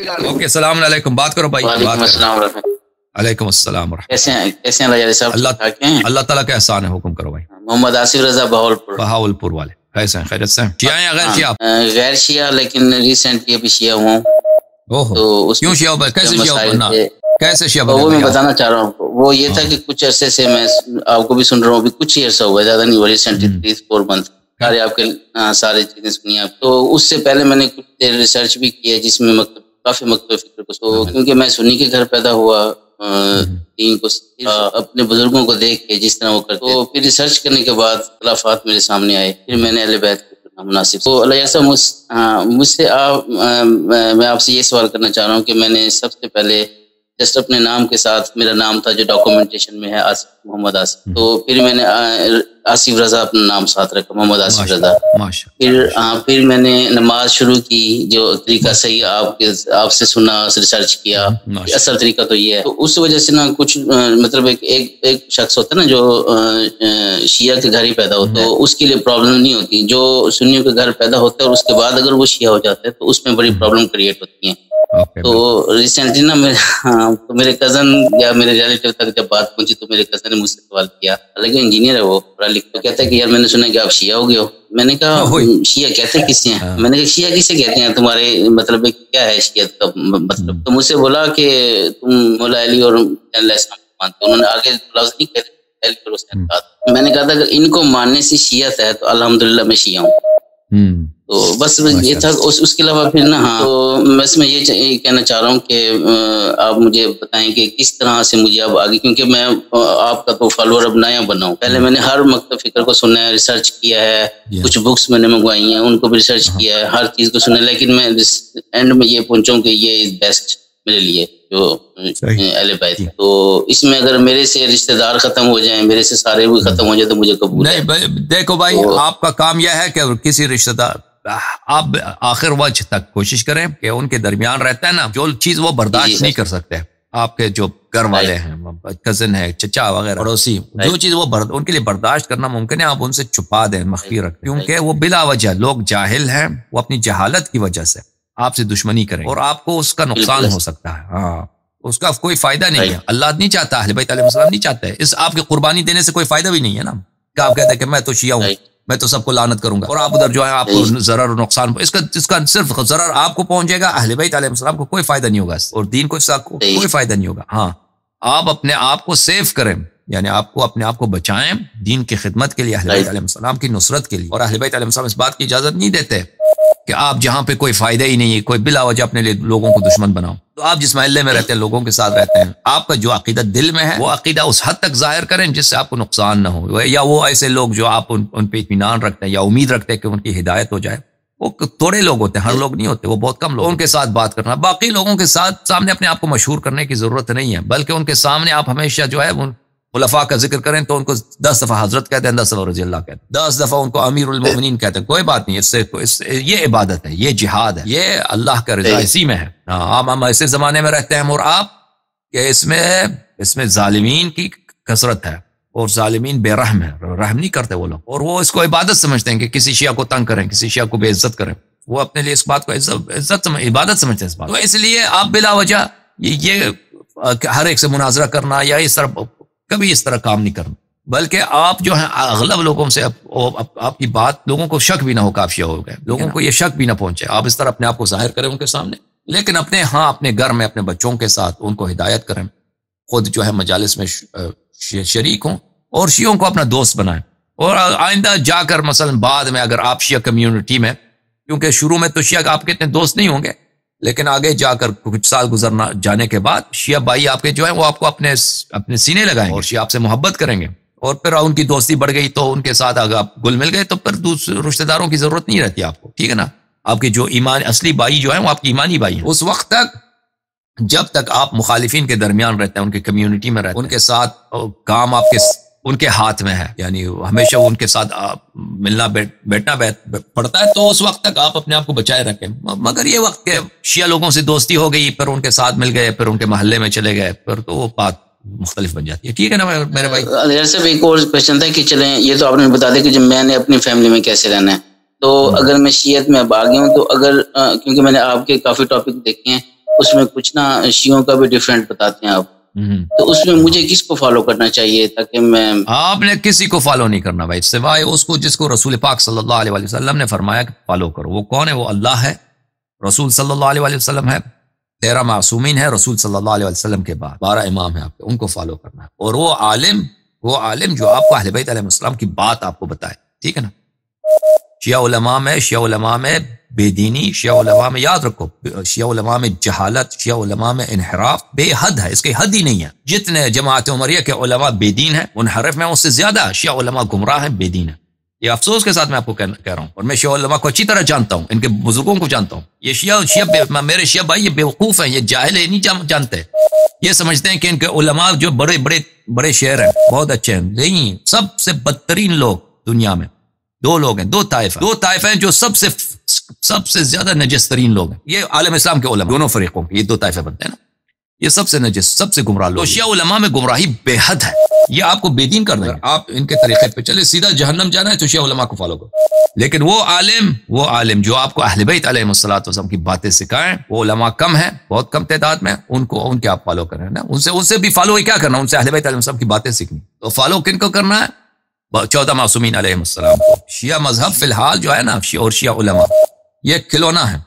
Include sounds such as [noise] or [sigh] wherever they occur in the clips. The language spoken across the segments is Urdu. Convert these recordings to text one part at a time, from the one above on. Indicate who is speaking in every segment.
Speaker 1: اوکے السلام علیکم۔ بات کرو بھائی
Speaker 2: وعلیکم السلام
Speaker 1: علیکم السلام
Speaker 2: کیسے ہیں؟ کیسے ہیں اللہ صاحب؟
Speaker 1: اللہ اللہ تعالیٰ کا احسان ہے حکم کرو بھائی۔
Speaker 2: محمد آصف رضا بہول پور
Speaker 1: بہاول پور والے کیسے ہیں خیرت سے شیعہ ہیں غیر شیعہ؟
Speaker 2: غیر شیعہ لیکن ریسنٹلی ابھی شیعہ ہوں۔
Speaker 1: کیوں شیعہ کیسے شیعہ کیسے شیعہ
Speaker 2: وہ میں بتانا چاہ رہا ہوں وہ یہ تھا کہ کچھ عرصے سے میں آپ کو بھی سن رہا ہوں ابھی کچھ عرصہ ہوا زیادہ نہیں ہوا ریسنٹلی تھری فور منتھ سارے آپ کے سارے چیزیں سنی آپ۔ تو اس سے پہلے میں نے کچھ دیر ریسرچ بھی کیا جس میں مکتب کافی مکتب فکر کو تو کیونکہ میں سنی کے گھر پیدا ہوا دین کو اپنے بزرگوں کو دیکھ کے جس طرح وہ کرتے تو پھر ریسرچ کرنے کے بعد خلافات میرے سامنے آئے۔ پھر میں نے اہل بیت مناسب۔ تو اللہ صاحب مجھ سے آپ میں آپ سے یہ سوال کرنا چاہ رہا ہوں کہ میں نے سب سے پہلے جسٹ اپنے نام کے ساتھ میرا نام تھا جو ڈاکومنٹیشن میں ہے آصف محمد آصف۔ تو پھر میں نے آصف رضا اپنا نام ساتھ رکھا محمد آصف رضا۔ پھر پھر میں نے نماز شروع کی جو طریقہ صحیح آپ کے آپ سے سنا ریسرچ کیا۔ اصل طریقہ تو یہ ہے۔ تو اس وجہ سے نا کچھ مطلب ایک ایک شخص ہوتا ہے نا جو شیعہ کے گھر ہی پیدا ہوتا ہے اس کے لیے پرابلم نہیں ہوتی۔ جو سنیوں کے گھر پیدا ہوتا ہے اور اس کے بعد اگر وہ شیعہ ہو جاتے ہیں تو اس میں بڑی پرابلم کریٹ ہوتی ہیں۔ تو ریسنٹلی نا ہاں، میرے کزن یا میرے ریلیٹیو تک جب بات پہنچی تو میرے کزن نے مجھ سے سوال کیا۔ حالانکہ انجینئر ہے وہ پڑھا لکھ تو کہتا ہے کہ یار میں نے سنا کہ آپ شیعہ ہو گئے ہو۔ میں نے کہا ہاں، شیعہ کہتے کس ہیں؟ ہاں۔ میں نے کہا شیعہ کسے کہتے ہیں؟ تمہارے مطلب کیا ہے شیعت کا مطلب؟ تو مجھ سے بولا کہ تم مولا علی اور مانتے انہوں نے آگے لفظ نہیں کہتے میں نے کہا تھا اگر ان کو ماننے سے شیعت ہے تو الحمد للہ میں شیعہ ہوں۔ تو بس یہ تھا اس کے علاوہ پھر نا ہاں۔ تو بس میں یہ کہنا چاہ رہا ہوں کہ آپ مجھے بتائیں کہ کس طرح سے مجھے اب آگے کیونکہ میں آپ کا تو فالوور اب نیا بنا ہوں۔ پہلے میں نے ہر مکتب فکر کو سنا ہے ریسرچ کیا ہے کچھ بکس میں نے منگوائی ہیں ان کو بھی ریسرچ ہاں۔ کیا ہے ہر چیز کو سنا لیکن میں اینڈ میں یہ پہنچوں کہ یہ بیسٹ میرے لیے۔ جو اہل بیت تو اس میں اگر میرے سے رشتہ دار ختم ہو جائیں میرے سے سارے بھی ختم ہو جائیں تو مجھے قبول
Speaker 1: نہیں دیکھو بھائی آپ کا کام یہ ہے کہ کسی رشتہ دار آپ آخر وجہ تک کوشش کریں کہ ان کے درمیان رہتا ہے نا جو چیز وہ برداشت جی، نہیں کر سکتے۔ آپ کے جو گھر والے ہیں کزن ہے چچا وغیرہ۔ پڑوسی۔ جو چیز وہ ان کے لیے برداشت کرنا ممکن ہے آپ ان سے چھپا دیں مخفی رکھ کیونکہ وہ بلا وجہ لوگ جاہل ہیں وہ اپنی جہالت کی وجہ سے۔ آپ سے دشمنی کریں اور آپ کو اس کا نقصان ہو سکتا ہے۔ ہاں۔ اس کا کوئی فائدہ نہیں ہے۔ اللہ نہیں چاہتا علیہ السلام نہیں چاہتا ہے اس آپ کی قربانی دینے سے کوئی فائدہ بھی نہیں ہے نا۔ کہ آپ کہتے ہیں کہ میں تو شیعہ ہوں میں تو سب کو لانت کروں گا۔ اور آپ ادھر جو ہے آپ کو ضرر اور نقصان اس کا اس کا صرف ضرر آپ کو پہنچے گا اہل بیت علیہ السلام کو کوئی فائدہ نہیں ہوگا۔ اور دین کو کوئی فائدہ نہیں ہوگا۔ ہاں۔ آپ اپنے آپ کو سیف کریں۔ یعنی آپ کو اپنے آپ کو بچائیں دین کی خدمت کے لیے اہل بیت علیہ السلام کی نصرت کے لیے۔ اور اہل بیت علیہ السلام اس بات کی اجازت نہیں دیتے کہ آپ جہاں پہ کوئی فائدہ ہی نہیں ہے، کوئی بلا وجہ اپنے لیے لوگوں کو دشمن بناؤ۔ تو آپ جس محلے میں رہتے ہیں، لوگوں کے ساتھ رہتے ہیں، آپ کا جو عقیدہ دل میں ہے، وہ عقیدہ اس حد تک ظاہر کریں جس سے آپ کو نقصان نہ ہو۔ یا وہ ایسے لوگ جو آپ ان پہ اطمینان رکھتے ہیں یا امید رکھتے ہیں کہ ان کی ہدایت ہو جائے۔ وہ تھوڑے لوگ ہوتے ہیں، ہر لوگ نہیں ہوتے، وہ بہت کم لوگ ان کے ساتھ بات کرنا، باقی لوگوں کے ساتھ سامنے اپنے آپ کو مشہور کرنے کی ضرورت نہیں ہے، بلکہ ان کے سامنے آپ ہمیشہ جو ہے خلفاء کا ذکر کریں تو ان کو دس دفعہ حضرت کہتے ہیں دس دفعہ رضی اللہ کہتے ہیں۔ دس دفعہ ان کو امیر المومنین کہتے ہیں۔ کوئی بات نہیں اس سے اس یہ عبادت ہے یہ جہاد ہے یہ اللہ کا رضا اسی میں ہے۔ ہاں ہم ایسے زمانے میں رہتے ہیں اور آپ کہ اس میں اس میں ظالمین کی کثرت ہے اور ظالمین بے رحم ہے رحم نہیں کرتے وہ لوگ۔ اور وہ اس کو عبادت سمجھتے ہیں کہ کسی شیعہ کو تنگ کریں کسی شیعہ کو بے عزت کریں۔ وہ اپنے لیے اس بات کو عزت عبادت سمجھتے ہیں اس بات تو اس لیے آپ بلا وجہ یہ ہر ایک سے مناظرہ کرنا یا اس طرح کبھی اس طرح کام نہیں کرنا۔ بلکہ آپ جو ہیں، اغلب لوگوں سے آپ کی بات لوگوں کو شک بھی نہ ہو، کافی ہو گئے۔ لوگوں کو یہ شک بھی نہ پہنچے۔ آپ اس طرح اپنے آپ کو ظاہر کریں ان کے سامنے، لیکن اپنے ہاں اپنے گھر میں، اپنے بچوں کے ساتھ ان کو ہدایت کریں۔ خود جو ہے مجالس میں شریک ہوں اور شیعوں کو اپنا دوست بنائیں۔ اور آئندہ جا کر مثلا بعد میں اگر آپ شیعہ کمیونٹی میں، کیونکہ شروع میں تو شیعہ آپ کے اتنے دوست نہیں ہوں گے لیکن آگے جا کر کچھ سال گزرنا جانے کے بعد شیعہ بھائی آپ کے جو ہیں وہ آپ کو اپنے اپنے سینے لگائیں اور شیعہ آپ سے محبت کریں گے۔ اور پھر ان کی دوستی بڑھ گئی تو ان کے ساتھ اگر آپ گل مل گئے تو پھر دوسرے رشتے داروں کی ضرورت نہیں رہتی آپ کو ٹھیک ہے نا؟ آپ کے جو ایمان اصلی بھائی جو ہے وہ آپ کی ایمانی بھائی ہیں۔ اس وقت تک جب تک آپ مخالفین کے درمیان رہتے ہیں ان کی کمیونٹی میں رہتے ہیں ان کے ساتھ کام آپ کے ان کے ہاتھ میں ہے۔ یعنی ہمیشہ ان کے ساتھ ملنا بیٹھنا پڑتا ہے تو اس وقت تک آپ اپنے آپ کو بچائے رکھیں۔ مگر یہ وقت کہ شیعہ لوگوں سے دوستی ہو گئی پھر ان کے ساتھ مل گئے پھر ان کے محلے میں چلے گئے پھر تو وہ بات مختلف بن جاتی ہے۔ ٹھیک ہے نا میرے بھائی؟
Speaker 2: سے ایک اور کوشچن تھا کہ چلیں یہ تو آپ نے بتا دیا کہ جب میں نے اپنی فیملی میں کیسے رہنا ہے۔ تو اگر میں شیعت میں اب آ گیا ہوں تو اگر کیونکہ میں نے آپ کے کافی ٹاپک دیکھے ہیں اس میں کچھ نہ شیوں کا بھی ڈفرینٹ بتاتے ہیں آپ۔ تو اس میں مجھے کس کو فالو کرنا چاہیے تاکہ میں
Speaker 1: آپ نے کسی کو فالو نہیں کرنا بھائی سوائے اس کو جس کو رسول پاک صلی اللہ علیہ وسلم نے فرمایا کہ فالو کرو۔ وہ کون ہے؟ وہ اللہ ہے۔ رسول صلی اللہ علیہ وسلم ہے۔ تیرہ معصومین ہے رسول صلی اللہ علیہ وسلم کے بعد۔ بارہ امام ہے آپ کے ان کو فالو کرنا ہے۔ اور وہ عالم وہ عالم جو آپ کو اہل بیت علیہ السلام کی بات آپ کو بتائے۔ ٹھیک ہے نا؟ شیعہ علماء میں شیعہ علماء میں بے دینی شیعہ علماء میں یاد رکھو، شیعہ علماء میں جہالت، شیعہ علماء میں انحراف بے حد ہے، اس کی حد ہی نہیں ہے۔ جتنے جماعت عمریہ کے علماء بے دین ہیں انحرف میں اس سے زیادہ شیعہ علماء گمراہ ہیں بے دین ہیں۔ یہ افسوس کے ساتھ میں آپ کو کہہ رہا ہوں، اور میں شیعہ علماء کو اچھی طرح جانتا ہوں، ان کے بزرگوں کو جانتا ہوں۔ یہ شیعہ شیعہ میرے شیعہ بھائی، یہ بیوقوف ہیں، یہ جاہل ہے نہیں جانتے۔ یہ سمجھتے ہیں کہ ان کے علماء جو بڑے بڑے بڑے شہر ہیں، بہت اچھے ہیں۔ نہیں، سب سے بدترین لوگ دنیا میں، دو لوگ ہیں، دو طائف ہیں۔ دو طائف ہیں جو سب سے سب سے زیادہ نجس ترین لوگ ہیں۔ یہ عالم اسلام کے علماء دونوں فریقوں کے یہ دو طائفے بنتے ہیں نا۔ یہ سب سے نجس سب سے گمراہ لوگ شیعہ علماء میں گمراہی بے حد ہے۔ یہ آپ کو بے دین کر دیں آپ ان کے طریقے پہ چلے سیدھا جہنم جانا ہے تو شیعہ علماء کو فالو کرو۔ لیکن وہ عالم وہ عالم جو آپ کو اہل بیت علیہ السلاۃ وسلم کی باتیں سکھائیں وہ علماء کم ہیں بہت کم تعداد میں ان کو ان کے آپ فالو کریں نا۔ ان سے ان سے بھی فالو کیا کرنا ان سے اہل بیت علیہ السلام کی باتیں سیکھنی۔ تو فالو کن کو کرنا ہے؟ چودہ معصومین علیہ السلام کو۔ شیعہ مذہب فی الحال جو ہے نا اور شیعہ علماء۔ یہ کھلونا ہے۔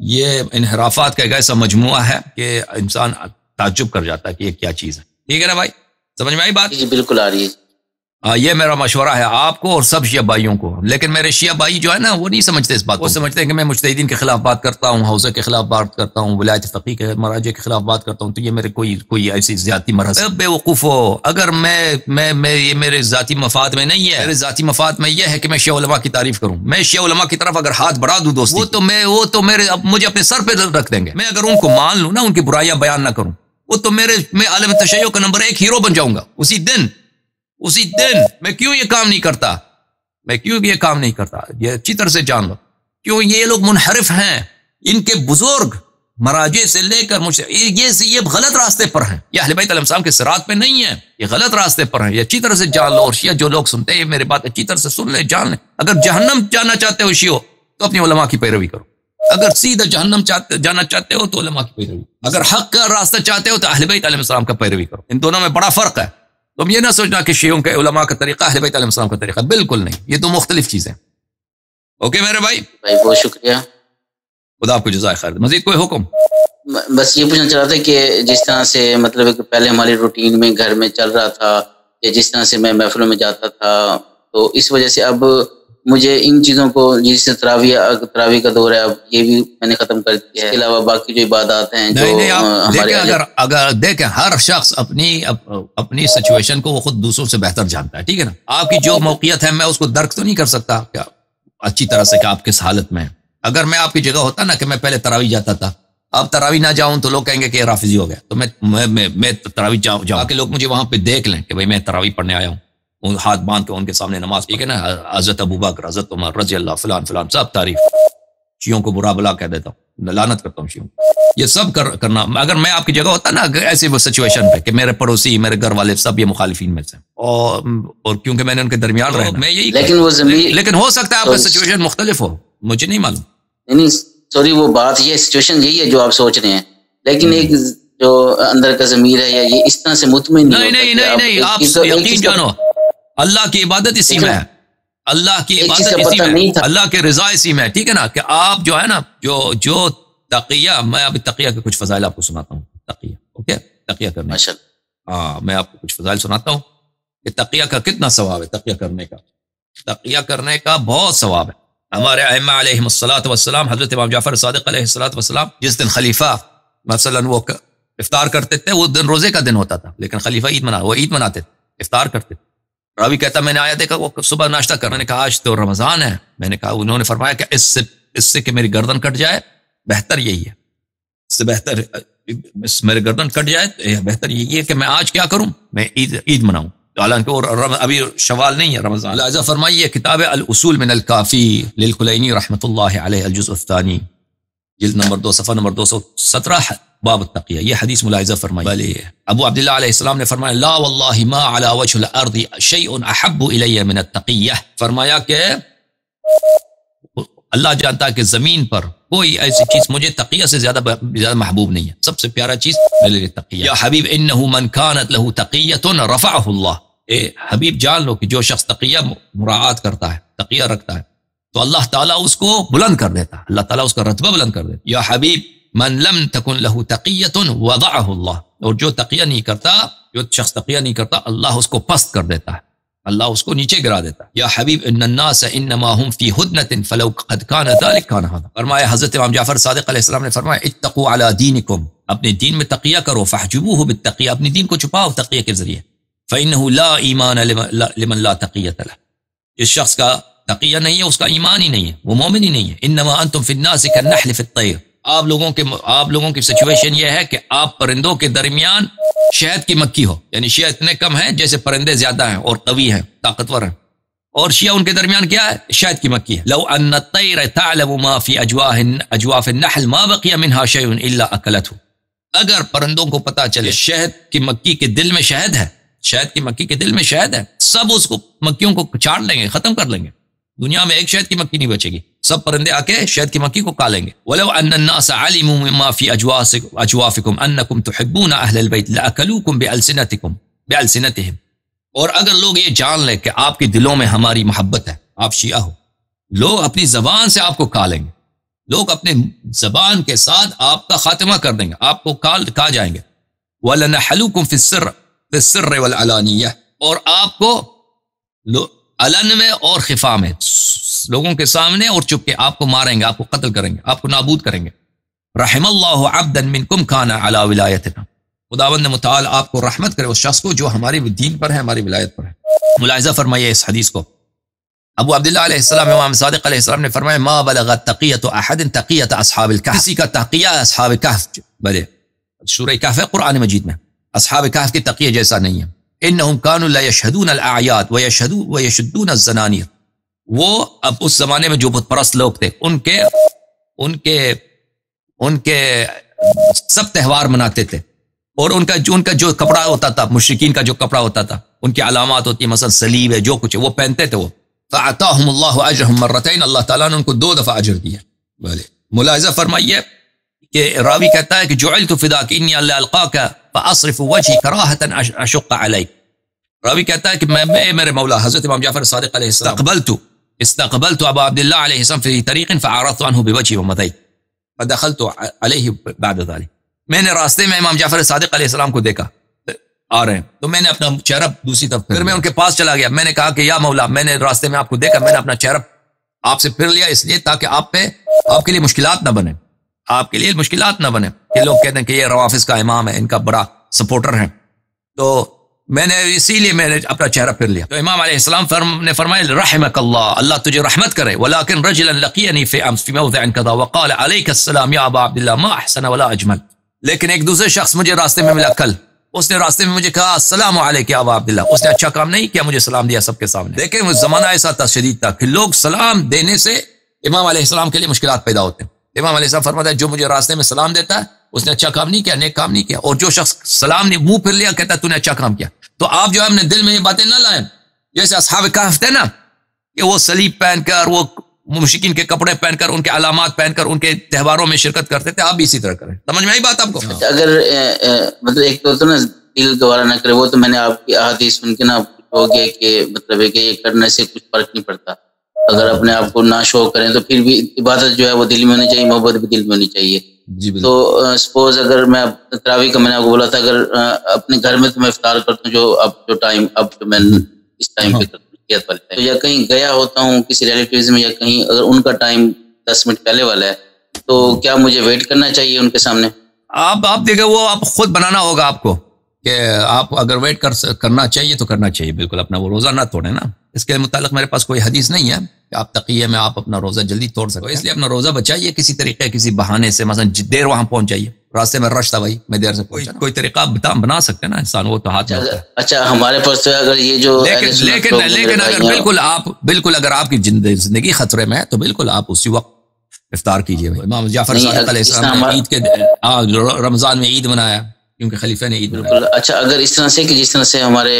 Speaker 1: یہ انحرافات کا ایک ایسا مجموعہ ہے کہ انسان تعجب کر جاتا ہے کہ یہ کیا چیز ہے۔ ٹھیک ہے نا بھائی؟ سمجھ میں آئی بات؟
Speaker 2: جی، بالکل آ رہی ہے۔
Speaker 1: یہ میرا مشورہ ہے آپ کو اور سب شیعہ بھائیوں کو۔ لیکن میرے شیعہ بھائی جو ہے نا وہ نہیں سمجھتے اس بات وہ سمجھتے ہیں کہ میں مشتحدین کے خلاف بات کرتا ہوں حوضہ کے خلاف بات کرتا ہوں ولایت فقی کے مراجع کے خلاف بات کرتا ہوں تو یہ میرے کوئی کوئی ایسی ذاتی مرض بے وقوف ہو۔ اگر میں میں میں یہ میرے ذاتی مفاد میں نہیں ہے۔ میرے ذاتی مفاد میں یہ ہے کہ میں شیعہ علماء کی تعریف کروں۔ میں شیعہ علماء کی طرف اگر ہاتھ بڑھا دوں دوست وہ تو میں وہ تو میرے مجھے اپنے سر پہ رکھ دیں گے۔ میں اگر ان کو مان لوں نا ان کی برائیاں بیان نہ کروں وہ تو میرے میں عالم تشیع کا نمبر ایک ہیرو بن جاؤں گا۔ اسی دن اسی دن میں کیوں یہ کام نہیں کرتا؟ میں کیوں یہ کام نہیں کرتا؟ یہ اچھی طرح سے جان لو۔ کیوں یہ لوگ منحرف ہیں؟ ان کے بزرگ مراجے سے لے کر مجھ سے یہ یہ غلط راستے پر ہیں۔ یہ اہل بیت علیہ السلام کے سرات پہ نہیں ہے یہ غلط راستے پر ہیں۔ یہ اچھی طرح سے جان لو۔ اور شیعہ جو لوگ سنتے ہیں، میرے بات اچھی طرح سے سن لیں، جان لیں۔ اگر جہنم جانا چاہتے ہو شیو تو اپنی علماء کی پیروی کرو۔ اگر سیدھا جہنم چاہتے جانا چاہتے ہو، تو علماء کی پیروی۔ اگر حق کا راستہ چاہتے ہو، تو اہل بیت علیہ السلام کا پیروی کرو۔ ان دونوں میں بڑا فرق ہے۔ تم یہ نہ سوچنا کہ شیعوں کے علماء کا طریقہ اہل بیت علیہ السلام کا طریقہ۔ بالکل نہیں یہ تو مختلف چیزیں۔ اوکے میرے بھائی؟
Speaker 2: بھائی بہت شکریہ۔
Speaker 1: خدا آپ کو جزائے خیر۔ مزید کوئی حکم؟
Speaker 2: بس یہ پوچھنا چاہ رہا تھا کہ جس طرح سے مطلب کہ پہلے ہماری روٹین میں گھر میں چل رہا تھا یا جس طرح سے میں محفلوں میں جاتا تھا تو اس وجہ سے اب مجھے ان چیزوں کو جس سے تراوی تراوی کا دور ہے اب یہ بھی میں نے ختم کر دیا ہے۔ اس کے علاوہ باقی جو عبادات ہیں جو
Speaker 1: ہمارے اگر اگر دیکھیں ہر شخص اپنی اپنی سچویشن کو وہ خود دوسروں سے بہتر جانتا ہے ٹھیک ہے نا؟ آپ کی جو موقعیت ہے میں اس کو درک تو نہیں کر سکتا کیا اچھی طرح سے کہ آپ کس حالت میں اگر میں آپ کی جگہ ہوتا نا کہ میں پہلے تراوی جاتا تھا اب تراوی نہ جاؤں تو لوگ کہیں گے کہ رافضی ہو گیا۔ تو میں میں تراوی جاؤں جاؤں کہ لوگ مجھے وہاں پہ دیکھ لیں کہ بھائی میں تراوی پڑھنے آیا ہوں۔ ہاتھ باندھ کے ان کے سامنے نماز ٹھیک ہے نا؟ حضرت ابو بکر حضرت عمر رضی اللہ فلان فلان سب تعریف۔ شیوں کو برا بلا کہہ دیتا ہوں لانت کرتا ہوں شیوں یہ سب کر کرنا اگر میں آپ کی جگہ ہوتا نا ایسی وہ سچویشن پہ کہ میرے پڑوسی میرے گھر والے سب یہ مخالفین میں سے۔ اور اور کیونکہ میں نے ان کے درمیان رہا میں یہی
Speaker 2: لیکن وہ زمین
Speaker 1: لیکن ہو سکتا ہے آپ کا سچویشن مختلف ہو مجھے نہیں معلوم۔
Speaker 2: نہیں سوری وہ بات یہ سچویشن یہی ہے جو آپ سوچ رہے ہیں۔ لیکن ایک جو اندر کا ضمیر ہے یا یہ اس طرح سے مطمئن
Speaker 1: نہیں نہیں نہیں نہیں آپ یقین جانو۔ اللہ کی عبادت اسی میں ہے۔ اللہ کی عبادت اسی میں اللہ کے رضا اسی میں ٹھیک ہے نا کہ آپ جو ہے نا جو جو تقیہ میں ابھی تقیہ کے کچھ فضائل آپ کو سناتا ہوں۔ تقیہ اوکے؟ تقیہ کرنے ہاں میں آپ کو کچھ فضائل سناتا ہوں کہ تقیہ کا کتنا ثواب ہے تقیہ کرنے کا۔ تقیہ کرنے کا بہت ثواب ہے۔ ہمارے احمد علیہ السلاۃ وسلام حضرت امام جعفر صادق علیہ السلاۃ وسلام جس دن خلیفہ مثلاً وہ افطار کرتے تھے وہ دن روزے کا دن ہوتا تھا لیکن خلیفہ عید منا وہ عید مناتے تھے افطار کرتے تھے۔ راوی کہتا میں نے آیا دیکھا، وہ صبح ناشتہ کر، میں نے کہا، آج تو رمضان ہے۔ میں نے کہا، انہوں نے فرمایا کہ اس سے اس سے کہ میری گردن کٹ جائے، بہتر یہی ہے۔ اس سے بہتر میرے گردن کٹ جائے بہتر یہی ہے کہ میں آج کیا کروں؟ میں عید عید مناؤں۔ حالانکہ ابھی شوال نہیں ہے رمضان۔ لہٰذا فرمائیے، کتاب الاصول من الکافی للکلینی رحمۃ اللہ علیہ الجز الثانی، جلد نمبر دو، صفحہ نمبر دو سو سترہ باب التقیہ یہ حدیث ملاحظہ فرمائی۔ بلی۔ ابو عبداللہ علیہ السلام نے فرمایا لا واللہ ما على وجه الارض شیء احب الی من التقیہ۔ فرمایا کہ اللہ جانتا ہے کہ زمین پر کوئی ایسی چیز مجھے تقیہ سے زیادہ زیادہ محبوب نہیں ہے۔ سب سے پیارا چیز میرے لیے تقیہ یا حبیب انہو من کانت لہو تقیت رفعہ اللہ۔ اے حبیب جان لو کہ جو شخص تقیہ مراعات کرتا ہے تقیہ رکھتا ہے تو اللہ تعالیٰ اس کو بلند کر دیتا ہے۔ اللہ تعالیٰ اس کا رتبہ بلند کر دیتا یا حبیب من لم تکن لہو تقیت وضعہ اللہ اور جو تقیہ نہیں کرتا جو شخص تقیہ نہیں کرتا اللہ اس کو پست کر دیتا. ہے اللہ اس کو نیچے گرا دیتا. یا حبیب إن الناس إنما هم في هدنة فلو قد كان ذلك كان هذا فرمایا حضرت امام جعفر صادق علیہ السلام نے فرمایا اتقوا على دينكم اپنے دین میں تقیہ کرو فحجبوه بالتقیہ. اپنے دین کو چھپاؤ تقیہ کے ذریعے. فإنه لا ایمان لمن لا تقیہ له. اس شخص کا تقیہ نہیں ہے اس کا ایمان ہی نہیں ہے وہ مومن ہی نہیں ہے. إنما أنتم في الناس كالنحل في الطير. آپ لوگوں کے آپ لوگوں کی سچویشن یہ ہے کہ آپ پرندوں کے درمیان شہد کی مکھی ہو۔ یعنی شیعہ اتنے کم ہیں جیسے پرندے زیادہ ہیں اور قوی ہیں طاقتور ہیں۔ اور شیعہ ان کے درمیان کیا ہے؟ شہد کی مکھی ہے۔ لو ان الطير تعلم ما في اجواف اجواف النحل ما بقي منها شيء الا اكلته اگر پرندوں کو پتا چلے شہد کی مکھی کے دل میں شہد ہے شہد کی مکھی کے دل میں شہد ہے سب اس کو مکھیوں کو چاٹ لیں گے ختم کر لیں گے۔ دنیا میں ایک شہد کی مکھی نہیں بچے گی۔ سب پرندے آ کے شہد کی مکھی کو کالیں گے۔ ولو ان الناس علموا مما في اجوافكم انكم تحبون اهل البيت لاكلوكم بالسنتكم بالسنتهم اور اگر لوگ یہ جان لیں کہ آپ کے دلوں میں ہماری محبت ہے، آپ شیعہ ہو، لوگ اپنی زبان سے آپ کو کالیں گے۔ لوگ اپنے زبان کے ساتھ آپ کا خاتمہ کر دیں گے، آپ کو کال کہا جائیں گے۔ وَلَنَحَلُكُمْ فِي السِّرِّ فِي السِّرِّ وَالْعَلَانِيَّةِ۔ اور آپ کو علن میں اور خفا میں۔ لوگوں کے سامنے اور چپ کے آپ کو ماریں گے، آپ کو قتل کریں گے، آپ کو نابود کریں گے۔ رحم اللہ عبدا منکم کھانا علی ولایتنا۔ خداوند متعال آپ کو رحمت کرے، اس شخص کو جو ہماری دین پر ہے، ہماری ولایت پر ہے۔ ملاحظہ فرمائیے اس حدیث کو۔ ابو عبداللہ علیہ السلام، امام صادق علیہ السلام نے فرمایا، ما بلغ تقیت احد تقیت اصحاب الكهف کسی کا تقیہ اصحاب کہف بلے۔ سورہ کہف ہے، قرآن مجید میں۔ اصحاب کہف کی تقیہ جیسا نہیں ہے۔ انہم كانوا لا يشهدون الاعیاد ويشهدون ويشدون الزنانیر۔ وہ اب اس زمانے میں جو بت پرست لوگ تھے، ان کے ان کے ان کے سب تہوار مناتے تھے۔ اور ان کا جو، ان کا جو کپڑا ہوتا تھا مشرقین کا جو کپڑا ہوتا تھا، ان کی علامات ہوتی، مثلا سلیب ہے، جو کچھ ہے، وہ پہنتے تھے وہ۔ فعطاہم اللہ اجرہم مرتین اللہ تعالیٰ نے ان کو دو دفعہ اجر دیا۔ بلے ملاحظہ فرمائیے کہ راوی کہتا ہے کہ جعلت فداک انی اللہ القاک فاصرف وجهی کراہتا اشق علیک راوی کہتا ہے کہ میں میرے مولا حضرت امام جعفر صادق علیہ السلام قبلتو استقبلت ابا عبد الله عليه السلام في طريق فعرضت عنه بوجهي ومضيت. فدخلت عليه بعد ذلك. میں نے راستے میں امام جعفر صادق علیہ السلام کو دیکھا. آ رہے ہیں. تو میں نے اپنا چہرہ دوسری طرف پھر میں ان کے پاس چلا گیا. میں نے کہا کہ یا مولا، میں نے راستے میں آپ کو دیکھا، میں نے اپنا چہرہ آپ سے پھر لیا اس لیے تاکہ آپ پہ آپ کے لیے مشکلات نہ بنے آپ کے لیے مشکلات نہ بنے کہ لوگ کہتے ہیں کہ یہ روافظ کا امام ہے، ان کا بڑا سپورٹر ہے تو میں نے اسی لیے میں نے اپنا چہرہ پھر لیا۔ تو امام علیہ السلام فرم، نے فرمایا رحمک اللہ اللہ تجھے رحمت کرے ولكن رجلا لقيني في امس في موضع كذا وقال عليك السلام يا ابا عبد الله ما احسن ولا اجمل۔ لیکن ایک دوسرے شخص مجھے راستے میں ملا کل۔ اس نے راستے میں مجھے کہا، السلام علیکم ابا عبداللہ۔ اس نے اچھا کام نہیں کیا، مجھے سلام دیا سب کے سامنے۔ دیکھیں وہ زمانہ ایسا تھا شدید تھا کہ لوگ سلام دینے سے امام علیہ السلام کے لیے مشکلات پیدا ہوتے ہیں۔ امام علیہ السلام فرماتا ہے، جو مجھے راستے میں سلام دیتا ہے اس نے اچھا کام نہیں کیا، نیک کام نہیں کیا۔ اور جو شخص سلام نہیں منہ پھر لیا، کہتا تو نے اچھا کام کیا۔ تو آپ جو ہے دل میں یہ باتیں نہ لائیں۔ جیسے اصحاب کہف تھے نا، کہ وہ سلیب پہن کر، وہ مشکین کے کپڑے پہن کر، ان کے علامات پہن کر، ان کے تہواروں میں شرکت کرتے تھے، آپ بھی اسی طرح کریں۔ سمجھ میں آئی بات آپ کو؟
Speaker 2: اچھا، اگر مطلب ایک تو نا، دل دوبارہ نہ کرے، وہ تو میں نے آپ کی احادیث سن کے نا ہو گیا کہ مطلب ہے کہ یہ کرنے سے کچھ فرق نہیں پڑتا۔ اگر اپنے آپ کو نہ شو کریں تو پھر بھی عبادت جو ہے، وہ دل میں ہونی چاہیے، محبت بھی دل میں ہونی چاہیے۔ جی تو سپوز اگر میں تراوی کا میں نے آپ کو بولا تھا اگر اپنے گھر میں تو میں افطار کرتا ہوں جو اب جو ٹائم اب جو میں اس ٹائم پہ کرتا ہوں یا کہیں گیا ہوتا ہوں کسی ریلیٹیوز میں یا کہیں اگر ان کا ٹائم دس منٹ پہلے والا ہے تو کیا مجھے ویٹ کرنا چاہیے ان کے سامنے؟
Speaker 1: آپ آپ دیکھیں وہ آپ خود بنانا ہوگا آپ کو کہ آپ اگر ویٹ کر کرنا چاہیے تو کرنا چاہیے بالکل اپنا وہ روزہ نہ توڑے نا۔ اس کے متعلق میرے پاس کوئی حدیث نہیں ہے۔ آپ تقیہ میں آپ اپنا روزہ جلدی توڑ سکو اس لیے اپنا روزہ بچائیے کسی طریقے کسی بہانے سے۔ مثلا دیر وہاں پہنچ جائیے راستے میں رش تھا بھائی میں دیر سے کوئی کوئی طریقہ بنا سکتے نا انسان وہ تو ہاتھ
Speaker 2: میں اچھا ہمارے پاس اگر یہ جو
Speaker 1: لیکن لیکن لیکن اگر بالکل آپ بالکل اگر آپ کی زندگی خطرے میں ہے تو بالکل آپ اسی وقت افطار کیجیے امام جعفر صادق علیہ السلام عید کے رمضان میں عید منایا۔ کیونکہ خلیفہ نے عید
Speaker 2: بالکل۔ اچھا اگر اس طرح سے کہ جس طرح سے ہمارے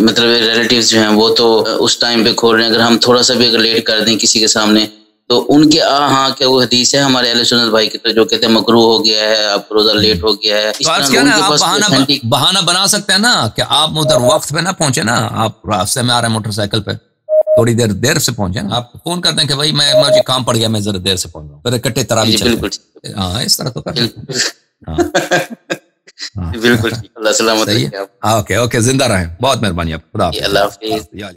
Speaker 2: مطلب ریلیٹیوز جو ہیں وہ تو اس ٹائم پہ کھول رہے ہیں۔ اگر ہم تھوڑا سا بھی اگر لیٹ کر دیں کسی کے سامنے تو ان کے آ ہاں کہ وہ حدیث ہے ہمارے اہل سنت بھائی کی تو جو کہتے ہیں مکرو ہو گیا ہے آپ روزہ لیٹ ہو گیا ہے۔ اس طرح
Speaker 1: کیا
Speaker 2: ان کے
Speaker 1: بہانہ بنا سکتے ہیں نا کہ آپ ادھر وقت پہ نہ پہنچے نا آپ راستے میں آ رہے ہیں موٹر سائیکل پہ۔ تھوڑی دیر دیر سے پہنچے نا آپ فون کرتے ہیں کہ بھائی میں مجھے کام پڑ گیا میں ذرا دیر سے پہنچ رہا ہوں پھر اکٹھے ہیں۔ ہاں اس طرح تو کر ہاں۔ [laughs]
Speaker 2: بالکل اللہ سلامت آپ۔
Speaker 1: ہاں اوکے اوکے زندہ رہیں۔ بہت مہربانی آپ خدا
Speaker 2: جی،
Speaker 1: حافظ۔
Speaker 2: اللہ حافظ۔